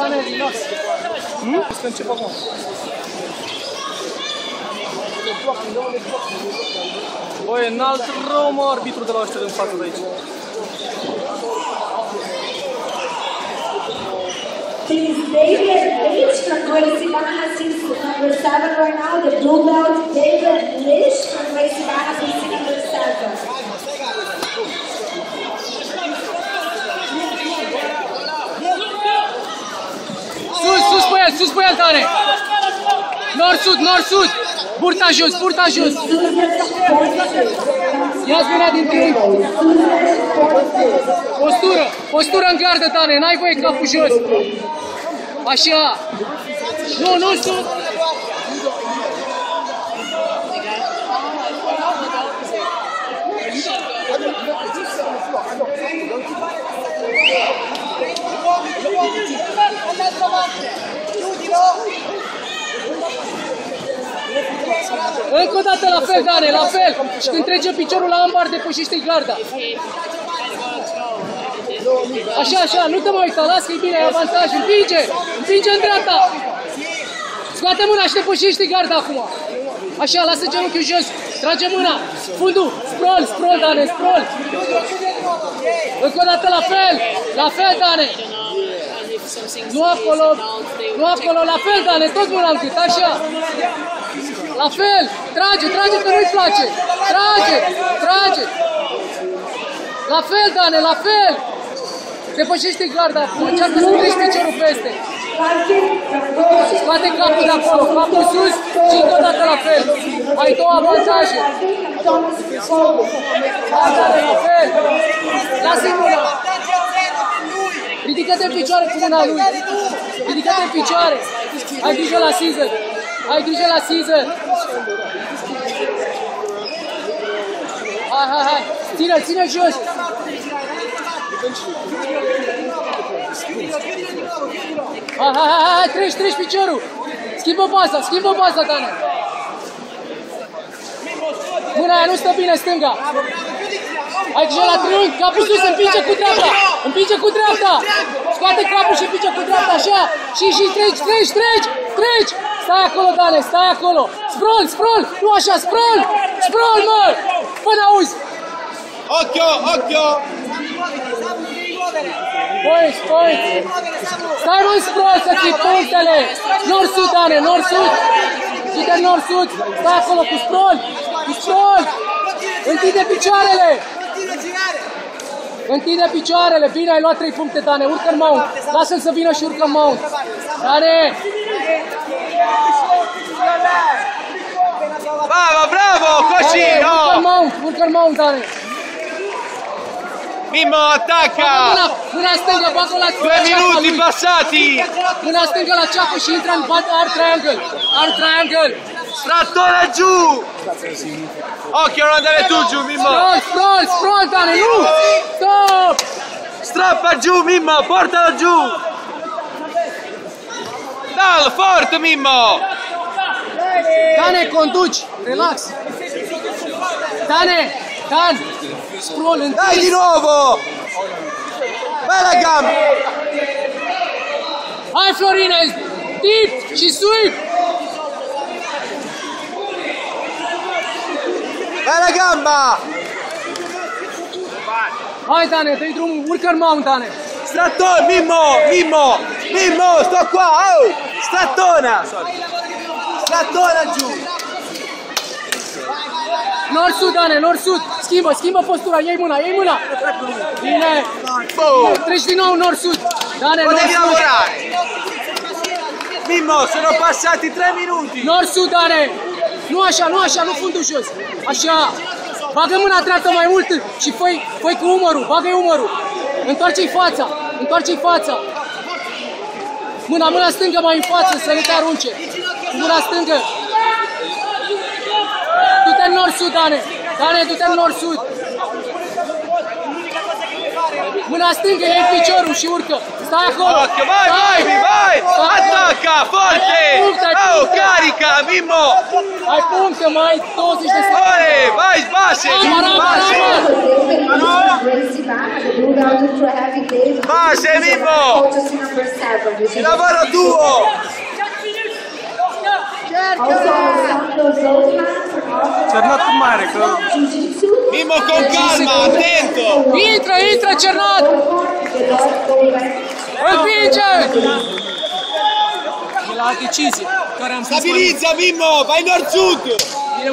Oi, Băi, în alt rău mă arbitru de la ăștia din față de aici. Please, David, age, agora se dá racismo. Conversava com Blue Belt, David. El, sus pe el, tare! Nord-sud, nord-sud! Burta jos, burta jos! Ia-ți mâna din timp! Postură, postură în gardă, tare, n-ai voie capul jos! Așa! Nu, nu, sus! Încă o dată la fel, Dane, la fel. Și când trece piciorul la ambar, depășește garda. Așa, așa, nu te mai uita, las că e bine, ai avantaj, împinge, împinge în dreapta. Scoate mâna și depășește garda acum. Așa, lasă genunchiul jos, trage mâna, fundul, sprol, sprol, Dane, sprol. Încă o dată la fel, la fel, Dane. Nu acolo, nu acolo, la fel, Dane, tot mâna în gât, așa. La fel, trage, trage că nu-i place. Trage, trage. La fel, Dane, la fel. Depășește garda acum, încearcă să treci piciorul peste. Scoate capul de acolo, capul sus și încă o dată la fel. Ai două avantaje. Dane, la fel. Lasă-i mâna. Ridică-te în picioare cu mâna lui. Ridică-te în picioare. Ai grijă la Caesar. Ai grijă la Caesar. Hai, hai, hai. Ține, ține jos. Hai, hai, hai, hai, treci, treci piciorul. Schimbă baza, schimbă baza, Dane. Mâna aia nu stă bine, stânga. Ai grijă la triunghi, capul sus, împinge cu dreapta. Împinge cu dreapta. Scoate capul și împinge cu dreapta, așa. Și, și treci, treci, treci, treci. Stai acolo, Dane, stai acolo. Sprol, sprol, nu așa, sprol, sprol, mă. Până auzi. Occhio, occhio! Păi, păi. Stai mă sprol să ții punctele. Nord-sud, Dane, nord-sud. Ține nord-sud. Stai acolo cu sprol, cu sprol. Întinde picioarele. Întinde picioarele. Bine, ai luat 3 puncte, Dane. Urcă în mount. Lasă-l să vină și urcă în mount. Dane. Bravo, bravo, così, no! mount. Mimmo, attacca! mâna stângă, bagă la Due minuti passati! Mâna stângă la ceapă și intră în bat art triangle. Art triangle. Strattona giù! Occhio, non andare tu giù, Mimmo! Scroll, Dane, nu! Stop! Strappa giù, Mimmo, portalo giù! Forte Mimmo! Tane, conduci, relax! Tane, Tane, scroll in Dai di nuovo! Bella gamba! Vai Florina, deep, ci sweep! Bella gamba! Vai Tane, dai drum, worker mount Tane! Strattore, Mimmo, Mimmo, Mimmo, sto qua, oh! Strattona! Strattona giù! Nord-sud, Dane, nord-sud. Schimbă, schimbă postura, iei mâna, iei mâna. Bine. Boom! Treci din nou nord-sud. Dane, Potevi nord-sud. lavorare! Mimmo, sono passati tre minuti! Nord-sud, Dane. Nu așa, nu așa, nu fundul jos. Așa. Bagă mâna dreaptă mai mult și făi, făi cu umărul, bagă-i umărul. Întoarce-i fața, întoarce-i fața. Mâna, mâna stângă mai în față, să nu te arunce. Cu mâna stângă. Du-te în nord-sud, Dane. Dane, du-te în nord-sud. Mâna stângă, iei piciorul și urcă. Stai acolo. Occhio, vai, vai, vai! Attacca, forte! Oh, carica, Mimmo! Ai puncte, mai 20 de secunde. Ore, vai, base, Rama, rama, base! grounded for heavy days. Ma sei vivo! Il lavoro tuo! Cernat Marco Mimo con calma, attento! Entra, entra Cernat Colpisce Stabilizza Mimmo, vai nord-sud!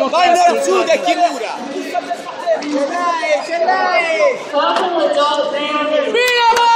Vai nord-sud e chi mura nord-sud e Kimura! Welcome adult man. Bine, mă!